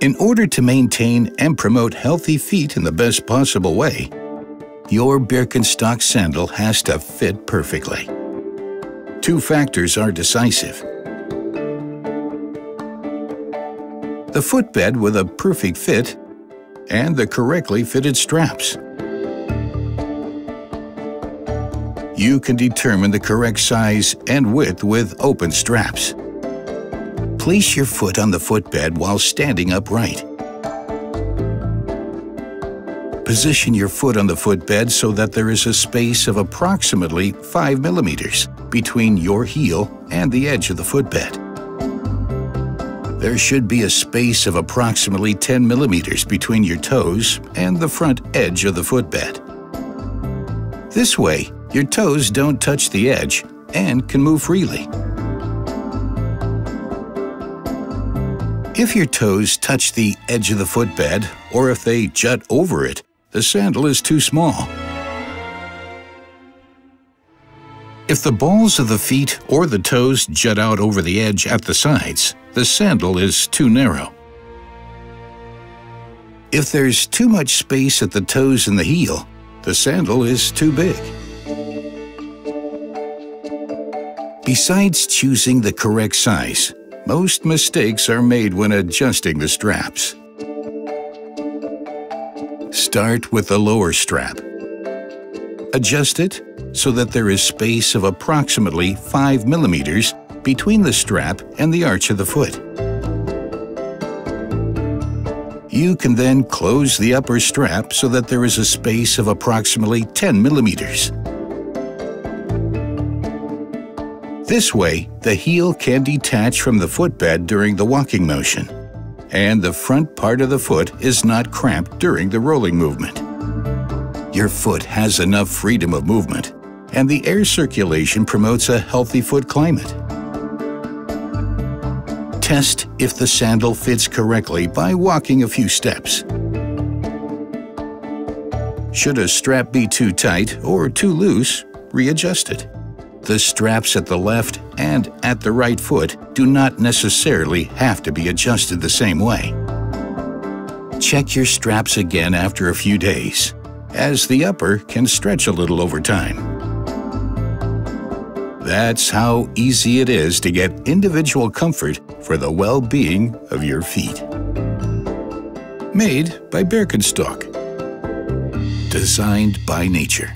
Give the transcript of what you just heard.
In order to maintain and promote healthy feet in the best possible way, your Birkenstock sandal has to fit perfectly. Two factors are decisive. The footbed with a perfect fit and the correctly fitted straps. You can determine the correct size and width with open straps. Place your foot on the footbed while standing upright. Position your foot on the footbed so that there is a space of approximately 5 millimeters between your heel and the edge of the footbed. There should be a space of approximately 10 millimeters between your toes and the front edge of the footbed. This way, your toes don't touch the edge and can move freely. If your toes touch the edge of the footbed, or if they jut over it, the sandal is too small. If the balls of the feet or the toes jut out over the edge at the sides, the sandal is too narrow. If there's too much space at the toes and the heel, the sandal is too big. Besides choosing the correct size, most mistakes are made when adjusting the straps. Start with the lower strap. Adjust it so that there is space of approximately 5 millimeters between the strap and the arch of the foot. You can then close the upper strap so that there is a space of approximately 10 millimeters. This way, the heel can detach from the footbed during the walking motion, and the front part of the foot is not cramped during the rolling movement. Your foot has enough freedom of movement, and the air circulation promotes a healthy foot climate. Test if the sandal fits correctly by walking a few steps. Should a strap be too tight or too loose, readjust it. The straps at the left and at the right foot do not necessarily have to be adjusted the same way. Check your straps again after a few days, as the upper can stretch a little over time. That's how easy it is to get individual comfort for the well-being of your feet. Made by Birkenstock. Designed by nature.